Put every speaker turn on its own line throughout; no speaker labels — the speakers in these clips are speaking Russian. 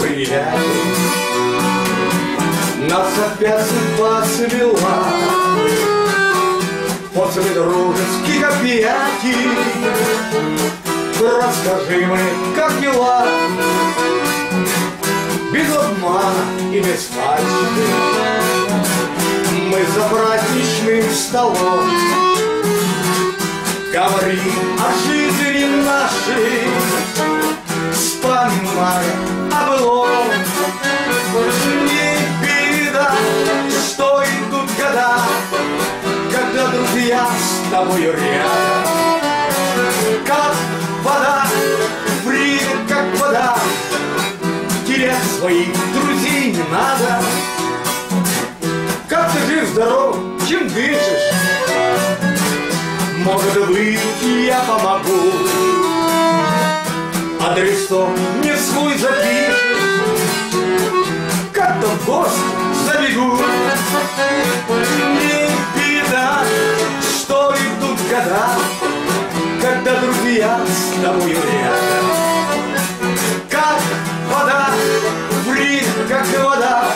приятель. Нас опять судьба свела. После дружеских объятий Расскажи мне, как дела? Без обмана и без фальши. Мы за праздничным столом. Говорим о жизни Друзья с тобою рядом. Как вода, время как вода. Терять своих друзей не надо. Как ты жив-здоров, чем дышишь? Может быть, я помогу. Адресом не свой запишешь с тобою рядом Как вода, время как вода.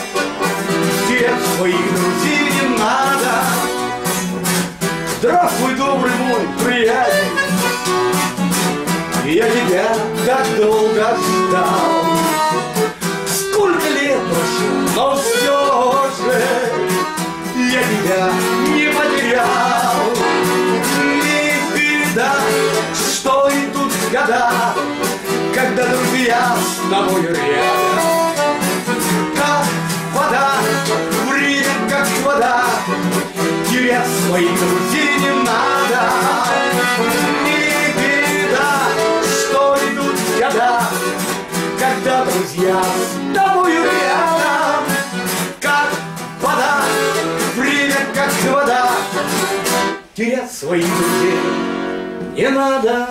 Терять своих друзей не надо. Здравствуй, добрый мой приятель. Я тебя так долго ждал года Когда друзья с тобой рядом. Как вода, время как вода Терять своих друзей не надо. Не беда, что идут года Когда друзья с тобою рядом. Как вода, время как вода Терять своих друзей не надо